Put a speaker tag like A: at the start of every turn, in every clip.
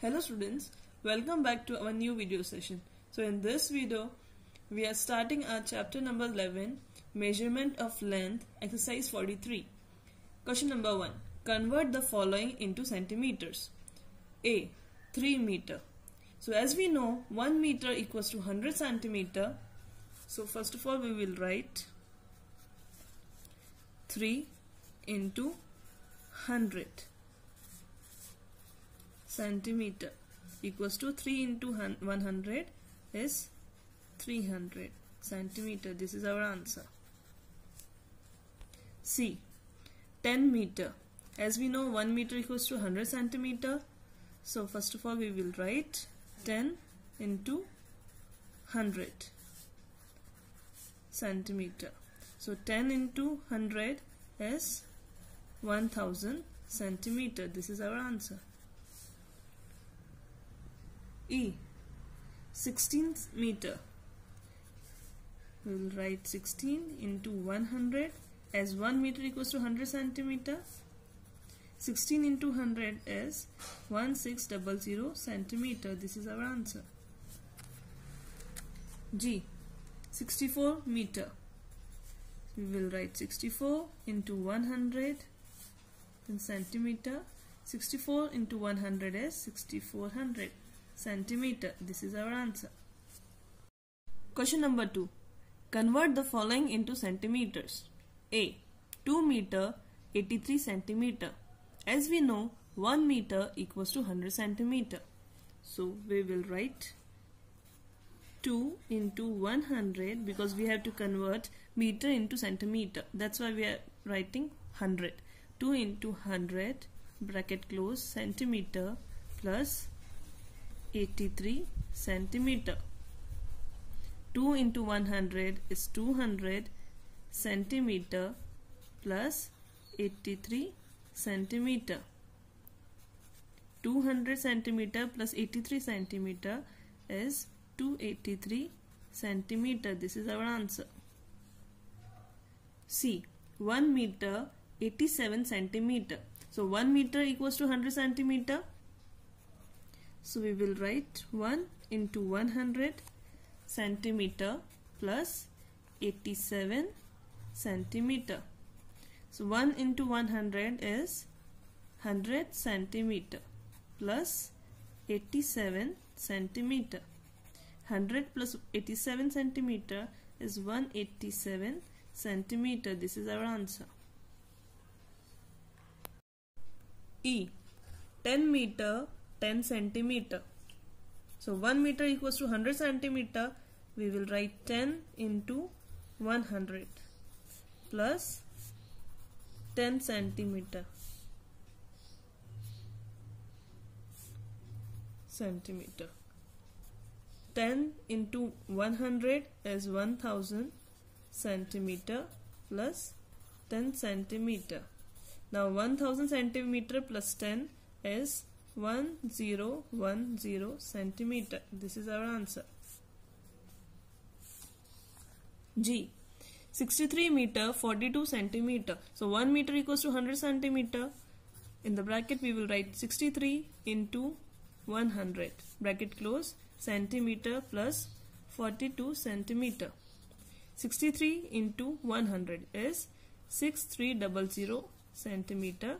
A: Hello students, welcome back to our new video session. So in this video, we are starting our chapter number 11, Measurement of Length, exercise 43. Question number 1. Convert the following into centimeters. A. 3 meter. So as we know, 1 meter equals to 100 centimeter. So first of all, we will write 3 into 100 centimeter equals to 3 into 100 is 300 centimeter. This is our answer. C. 10 meter. As we know 1 meter equals to 100 centimeter. So first of all we will write 10 into 100 centimeter. So 10 into 100 is 1000 centimeter. This is our answer. E 16 meter. We will write 16 into 100 as 1 meter equals to 100 centimeter. 16 into 100 is 1600 centimeter. This is our answer. G 64 meter. We will write 64 into 100 in centimeter. 64 into 100 is 6400 centimeter. This is our answer. Question number 2. Convert the following into centimeters. A. 2 meter 83 centimeter. As we know 1 meter equals to 100 centimeter. So we will write 2 into 100 because we have to convert meter into centimeter. That's why we are writing 100. 2 into 100 bracket close centimeter plus 83 centimeter. 2 into 100 is 200 centimeter plus 83 centimeter. 200 centimeter plus 83 centimeter is 283 centimeter. This is our answer. C. 1 meter 87 centimeter. So 1 meter equals to 100 centimeter. So we will write 1 into 100 centimeter plus 87 centimeter. So 1 into 100 is 100 centimeter plus 87 centimeter. 100 plus 87 centimeter is 187 centimeter. This is our answer. E 10 meter 10 centimeter. So 1 meter equals to 100 centimeter. We will write 10 into 100 plus 10 centimeter. Centimeter. 10 into 100 is 1000 centimeter plus 10 centimeter. Now 1000 centimeter plus 10 is 1010 centimeter. This is our answer. G. 63 meter 42 centimeter. So 1 meter equals to 100 centimeter. In the bracket we will write 63 into 100. Bracket close. Centimeter plus 42 centimeter. 63 into 100 is 6300 centimeter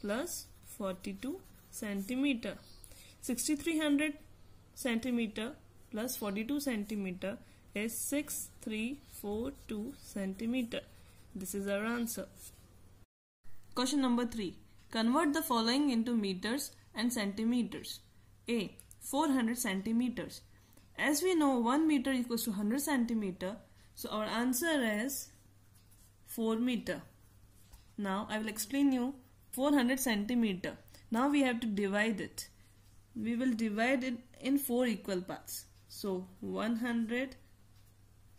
A: plus 42 centimeter. 6300 centimeter plus 42 centimeter is 6342 centimeter. This is our answer. Question number 3. Convert the following into meters and centimeters. A. 400 centimeters. As we know 1 meter equals to 100 centimeter. So our answer is 4 meter. Now I will explain you 400 centimeter. Now we have to divide it. We will divide it in four equal parts. So 100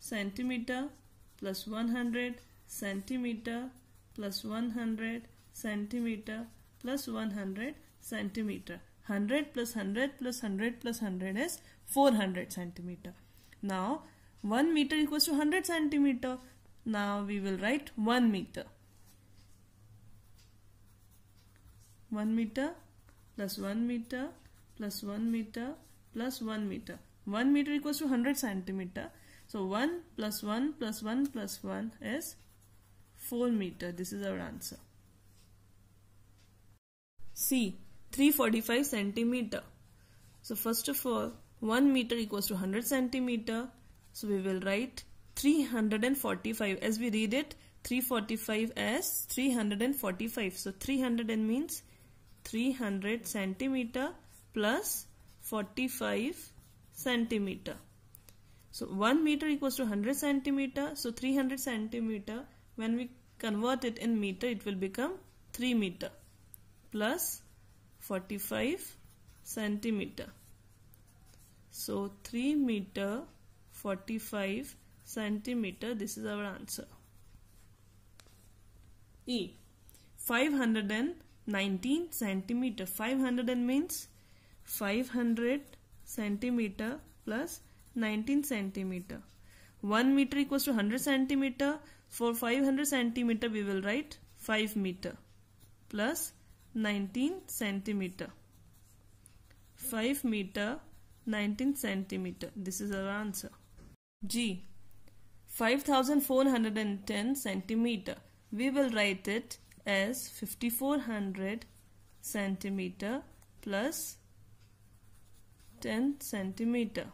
A: centimeter plus 100 centimeter plus 100 centimeter plus 100 centimeter. 100 plus 100 plus 100 plus 100 is 400 centimeter. Now 1 meter equals to 100 centimeter. Now we will write 1 meter. 1 meter plus 1 meter plus 1 meter plus 1 meter. 1 meter equals to 100 centimeter. So 1 plus 1 plus 1 plus 1 is 4 meter. This is our answer. C. 345 centimeter. So first of all, 1 meter equals to 100 centimeter. So we will write 345 as we read it 345 as 345 so 300 means 300 centimeter plus 45 centimeter so 1 meter equals to 100 centimeter so 300 centimeter when we convert it in meter it will become 3 meter plus 45 centimeter so 3 meter 45 centimeter. This is our answer. E. 519 centimeter. 500 means 500 centimeter plus 19 centimeter. 1 meter equals to 100 centimeter. For 500 centimeter we will write 5 meter plus 19 centimeter. 5 meter 19 centimeter. This is our answer. G. 5410 centimeter. We will write it as 5400 centimeter plus 10 centimeter.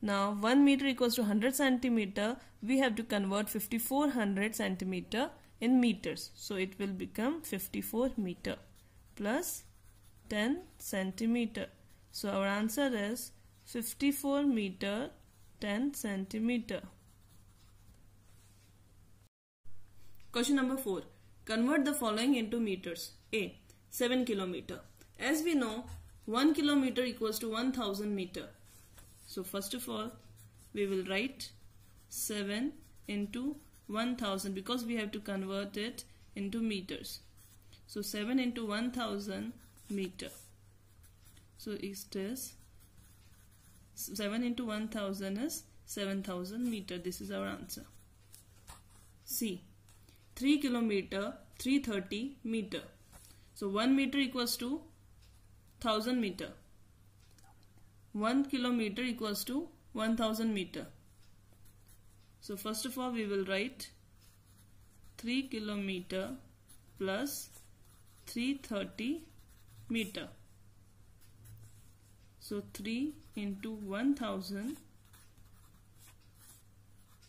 A: Now 1 meter equals to 100 centimeter. We have to convert 5400 centimeter in meters. So it will become 54 meter plus 10 centimeter. So our answer is 54 meter 10 centimeter. Question number 4. Convert the following into meters. A. 7 kilometer. As we know, 1 kilometer equals to 1000 meter. So first of all, we will write 7 into 1000 because we have to convert it into meters. So 7 into 1000 meter. So it is 7 into 1000 is 7000 meter. This is our answer. C. 3 kilometer 330 meter. So 1 meter equals to 1000 meter. 1 kilometer equals to 1000 meter. So first of all we will write 3 kilometer plus 330 meter. So 3 into 1000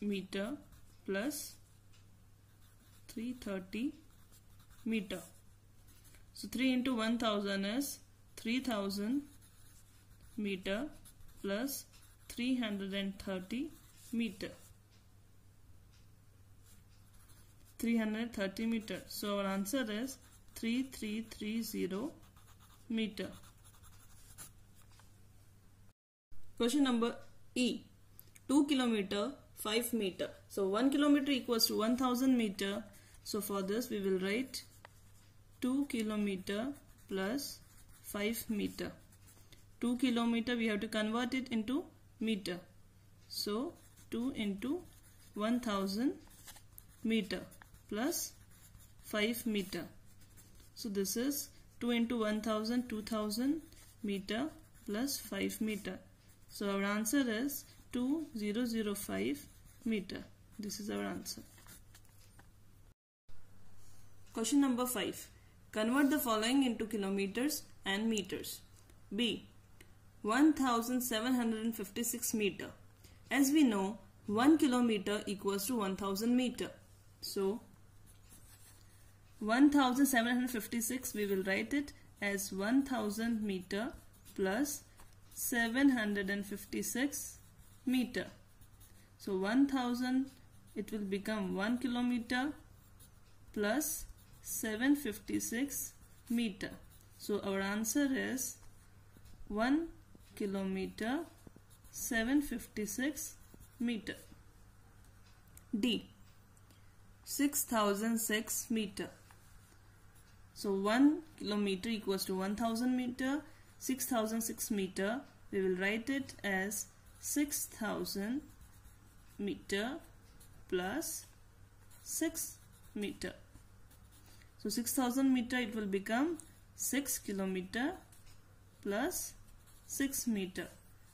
A: meter plus 330 meter. So 3 into 1000 is 3000 meter plus 330 meter. 330 meter. So our answer is 3330 meter. Question number E. 2 kilometer 5 meter. So 1 kilometer equals to 1000 meter. So for this we will write 2 kilometer plus 5 meter. 2 kilometer we have to convert it into meter. So 2 into 1000 meter plus 5 meter. So this is 2 into 1000 2000 meter plus 5 meter. So our answer is 2005 meter. This is our answer. Question number 5. Convert the following into kilometers and meters. B. 1756 meter. As we know, 1 kilometer equals to 1000 meter. So, 1756 we will write it as 1000 meter plus 756 meter. So 1000 it will become 1 kilometer plus 756 meter. So our answer is 1 kilometer 756 meter. D 6006 meter. So 1 kilometer equals to 1000 meter 6006 meter we will write it as 6000 meter plus 6 meter so 6000 meter it will become 6 kilometer plus 6 meter.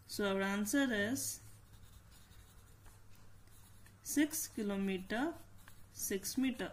A: So our answer is 6 kilometer 6 meter.